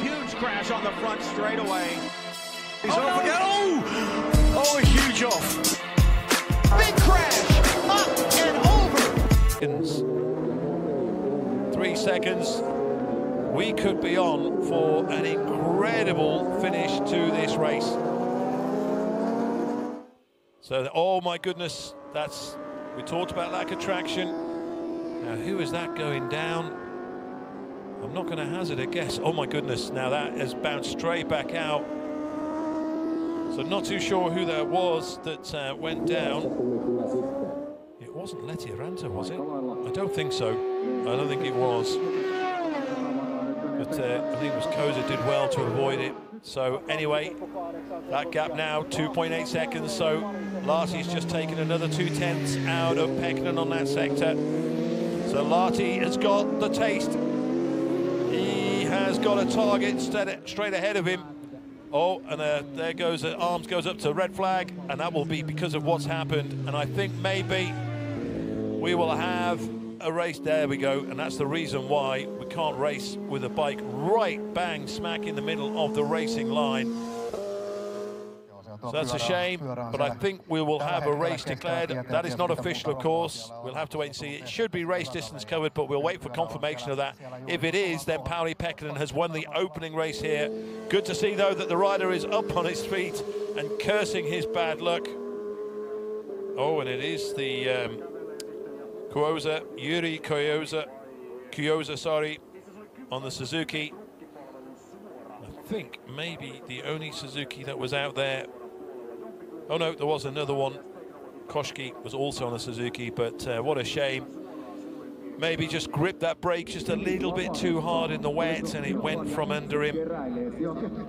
Huge crash on the front straightaway. He's oh, off again. Oh! Oh, a huge off. Big crash. Up and over. Three seconds. We could be on for an incredible finish to this race. So, oh my goodness, that's, we talked about lack of traction. Now, who is that going down? I'm not going to hazard a guess. Oh my goodness, now that has bounced straight back out. So not too sure who that was that uh, went down. It wasn't Letty Aranta, was it? I don't think so. I don't think it was. But uh, I think it was Koza did well to avoid it. So anyway, that gap now, 2.8 seconds. So Lahti's just taken another two tenths out of Pekkanen on that sector. So Lahti has got the taste. He has got a target straight ahead of him. Oh, and uh, there goes, uh, arms goes up to red flag, and that will be because of what's happened. And I think maybe we will have a race. There we go, and that's the reason why we can't race with a bike right bang smack in the middle of the racing line. So that's a shame, but I think we will have a race declared. That is not official, of course. We'll have to wait and see. It should be race distance covered, but we'll wait for confirmation of that. If it is, then Pauli Pekkanen has won the opening race here. Good to see, though, that the rider is up on his feet and cursing his bad luck. Oh, and it is the um, Kuoza, Yuri Kuoza, Kuoza, sorry, on the Suzuki. I think maybe the only Suzuki that was out there Oh no, there was another one. Koshki was also on the Suzuki, but uh, what a shame. Maybe just gripped that brake just a little bit too hard in the wet and it went from under him.